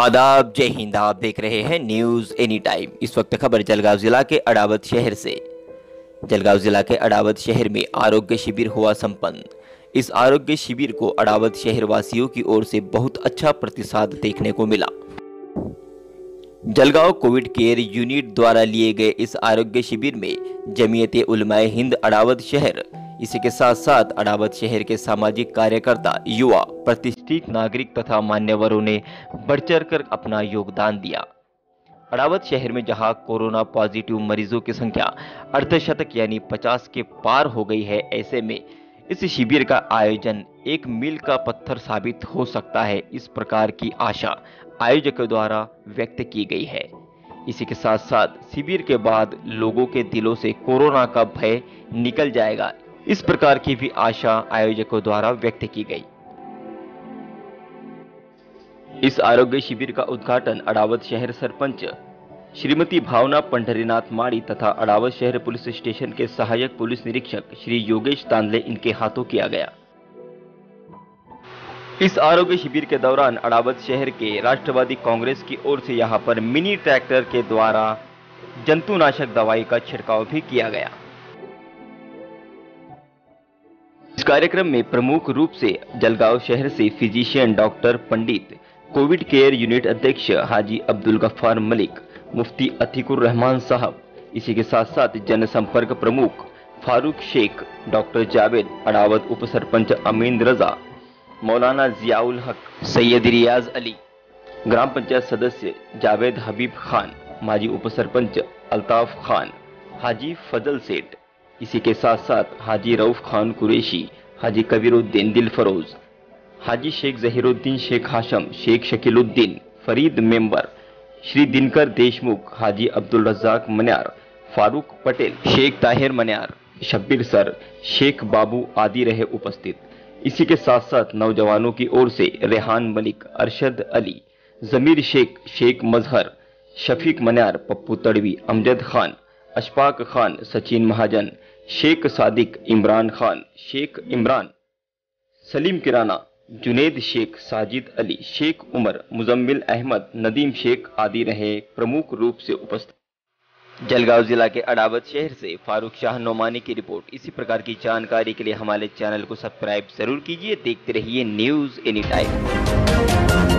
आदाब, जय हिंद, आप देख रहे हैं न्यूज़ एनी टाइम इस वक्त खबर जलगांव जिला के अडावत शहर से। जलगांव जिला के अडावत शहर में आरोग्य शिविर हुआ संपन्न। इस आरोग्य शिविर को अडावत शहर वासियों की ओर से बहुत अच्छा प्रतिसाद देखने को मिला। जलगांव कोविड केयर यूनिट द्वारा लिए गए इस आरोग्य शिविर में जमीयत उलमाए हिंद अडावत शहर इसी के साथ साथ अडावत शहर के सामाजिक कार्यकर्ता, युवा, प्रतिष्ठित नागरिक तथा मान्यवरों ने बढ़ चढ़ कर अपना योगदान दिया। अडावत शहर में जहाँ कोरोना पॉजिटिव मरीजों की संख्या अर्धशतक यानी 50 के पार हो गई है, ऐसे में इस शिविर का आयोजन एक मील का पत्थर साबित हो सकता है, इस प्रकार की आशा आयोजकों द्वारा व्यक्त की गई है। इसी के साथ साथ शिविर के बाद लोगों के दिलों से कोरोना का भय निकल जाएगा। इस प्रकार की भी आशा आयोजकों द्वारा व्यक्त की गई। इस आरोग्य शिविर का उद्घाटन अडावत शहर सरपंच श्रीमती भावना पंढरीनाथ माड़ी तथा अडावत शहर पुलिस स्टेशन के सहायक पुलिस निरीक्षक श्री योगेश तांदले इनके हाथों किया गया। इस आरोग्य शिविर के दौरान अडावत शहर के राष्ट्रवादी कांग्रेस की ओर से यहाँ पर मिनी ट्रैक्टर के द्वारा जंतुनाशक दवाई का छिड़काव भी किया गया। कार्यक्रम में प्रमुख रूप से जलगांव शहर से physician doctor Pandit, covid care unit अध्यक्ष हाजी अब्दुल गफ्फार मलिक, मुफ्ती अतीकुर रहमान साहब, इसी के साथ साथ जनसंपर्क प्रमुख फारूक शेख, डॉक्टर जावेद अडावत उप सरपंच अमीन रजा, मौलाना जियाउल हक, सैयद रियाज अली, ग्राम पंचायत सदस्य जावेद हबीब खान, माजी उप सरपंच अल्ताफ खान, हाजी फजल सेठ, इसी के साथ साथ हाजी रऊफ खान कुरेशी हाजी कबीरुद्दीन दिल फरोज, हाजी शेख जहीरुद्दीन शेख हाशम, शेख शकीलुद्दीन फरीद मेंबर, श्री दिनकर देशमुख, हाजी अब्दुल रज्जाक मन्यार, फारूक पटेल, शेख ताहिर मन्यार, शब्बीर सर, शेख बाबू आदि रहे उपस्थित। इसी के साथ साथ नौजवानों की ओर से रेहान मलिक, अरशद अली, जमीर शेख शेख मजहर, शफीक मन्यार, पप्पू तड़वी, अमजद खान, अशफाक खान, सचिन महाजन शेख सादिक इमरान खान, शेख इमरान, सलीम किराना, जुनेद शेख साजिद अली, शेख उमर, मुजम्मिल अहमद, नदीम शेख आदि रहे प्रमुख रूप से उपस्थित। जलगांव जिला के अडावत शहर से फारूक शाह नोमानी की रिपोर्ट। इसी प्रकार की जानकारी के लिए हमारे चैनल को सब्सक्राइब ज़रूर कीजिए। देखते रहिए न्यूज़ एनी टाइम